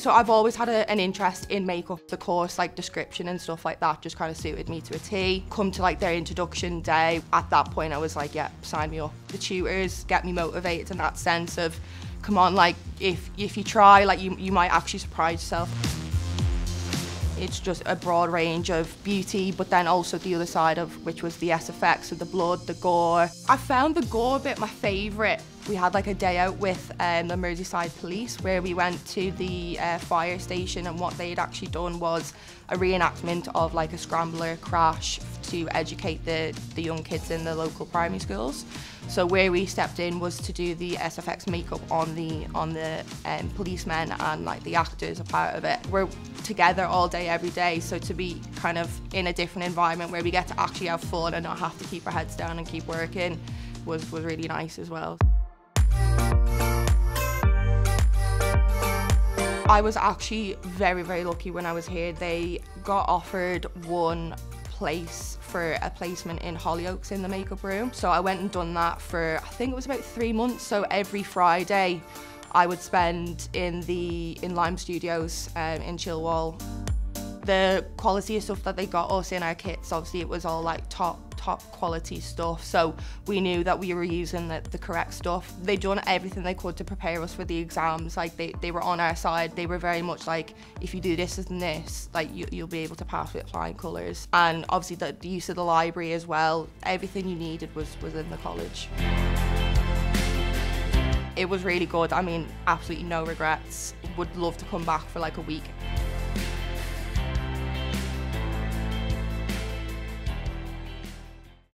So I've always had a, an interest in makeup. The course like description and stuff like that just kind of suited me to a T. Come to like their introduction day. At that point I was like, yeah, sign me up. The tutors get me motivated in that sense of, come on, like if if you try, like you, you might actually surprise yourself. It's just a broad range of beauty, but then also the other side of which was the SFX of the blood, the gore. I found the gore a bit my favourite. We had like a day out with um, the Merseyside Police where we went to the uh, fire station and what they'd actually done was a reenactment of like a scrambler crash to educate the, the young kids in the local primary schools. So where we stepped in was to do the SFX makeup on the on the um, policemen and like the actors a part of it. We're together all day every day, so to be kind of in a different environment where we get to actually have fun and not have to keep our heads down and keep working was was really nice as well. I was actually very, very lucky when I was here. They got offered one place for a placement in Hollyoaks in the makeup room. So I went and done that for, I think it was about three months. So every Friday I would spend in the in Lime Studios um, in Childwall. The quality of stuff that they got us in our kits, obviously it was all like top top quality stuff. So we knew that we were using the, the correct stuff. They'd done everything they could to prepare us for the exams. Like they, they were on our side. They were very much like, if you do this and this, like you, you'll be able to pass with flying colours. And obviously the, the use of the library as well. Everything you needed was, was in the college. It was really good. I mean, absolutely no regrets. Would love to come back for like a week.